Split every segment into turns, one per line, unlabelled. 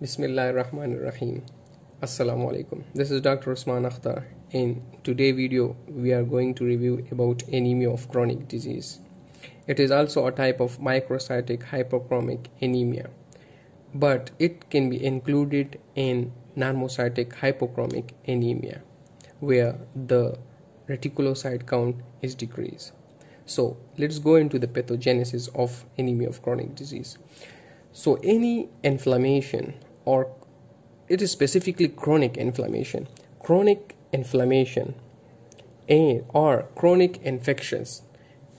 Bismillah ar-Rahman ar-Rahim. Assalamu alaikum. This is Dr. Usman Akhtar. In today's video, we are going to review about anemia of chronic disease. It is also a type of microcytic hypochromic anemia, but it can be included in normocytic hypochromic anemia, where the reticulocyte count is decreased. So let's go into the pathogenesis of anemia of chronic disease. So any inflammation or it is specifically chronic inflammation. Chronic inflammation or chronic infections.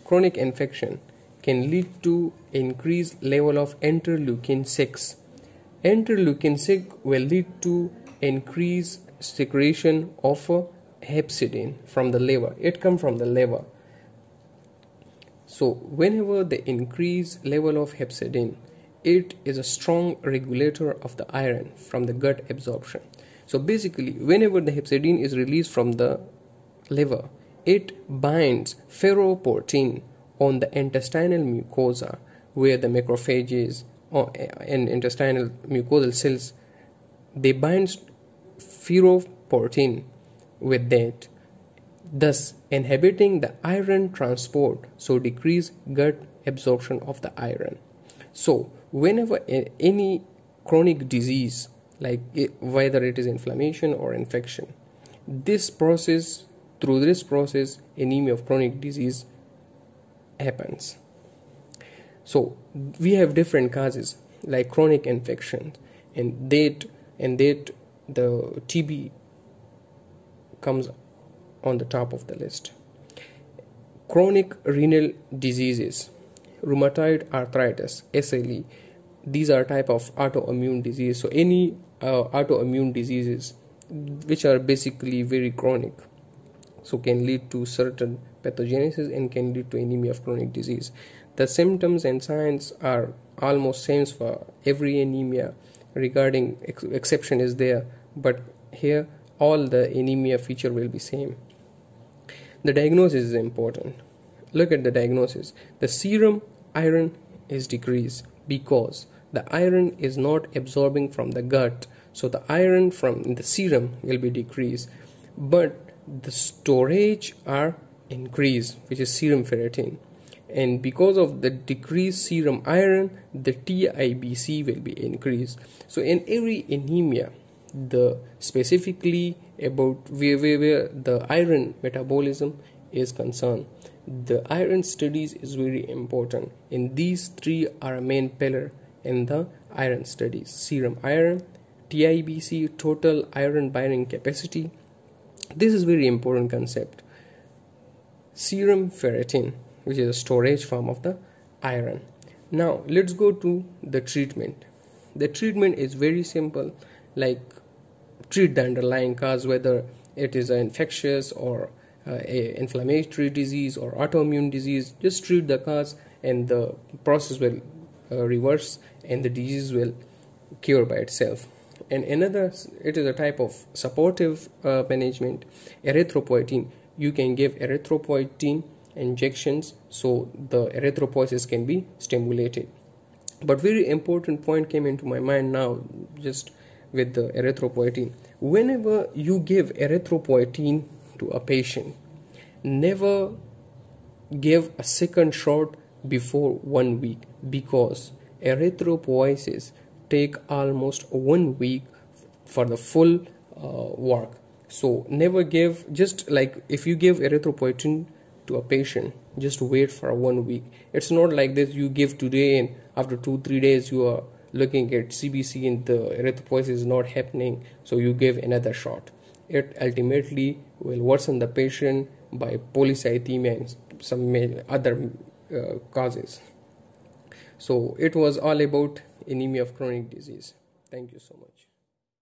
Chronic infection can lead to increased level of interleukin 6. Interleukin 6 will lead to increased secretion of hepcidin from the liver. It comes from the liver. So whenever the increased level of hepcidin it is a strong regulator of the iron from the gut absorption. So basically, whenever the hepcidin is released from the liver, it binds ferroportin on the intestinal mucosa where the macrophages uh, and intestinal mucosal cells they bind ferroportin with that thus inhibiting the iron transport so decrease gut absorption of the iron so whenever any chronic disease like it, whether it is inflammation or infection this process through this process anemia of chronic disease happens. So we have different causes like chronic infection and that and that the tb comes on the top of the list. Chronic renal diseases rheumatoid arthritis SLE these are type of autoimmune disease. So any uh, autoimmune diseases which are basically very chronic so can lead to certain pathogenesis and can lead to anemia of chronic disease. The symptoms and signs are almost same for every anemia regarding ex- exception is there but here all the anemia feature will be same. The diagnosis is important look at the diagnosis. The serum iron is decreased because the iron is not absorbing from the gut. So the iron from the serum will be decreased but the storage are increased which is serum ferritin. And because of the decreased serum iron the TIBC will be increased. So in every anemia the specifically about where, where, where the iron metabolism is concerned the iron studies is very important. And these three are a main pillar in the iron studies. Serum iron TIBC total iron binding capacity. This is very important concept. Serum ferritin which is a storage form of the iron. Now let's go to the treatment. The treatment is very simple like treat the underlying cause whether it is infectious or inflammatory disease or autoimmune disease just treat the cause and the process will uh, reverse and the disease will cure by itself. And another it is a type of supportive uh, management erythropoietin. You can give erythropoietin injections so the erythropoiesis can be stimulated. But very important point came into my mind now just with the erythropoietin. Whenever you give erythropoietin to a patient. Never give a second shot before one week because erythropoiesis take almost one week for the full uh, work. So never give just like if you give erythropoietin to a patient just wait for one week. It's not like this you give today and after two three days you are looking at cbc and the erythropoiesis is not happening so you give another shot it ultimately will worsen the patient by polycythemia and some other uh, causes. So it was all about anemia of chronic disease. Thank you so much.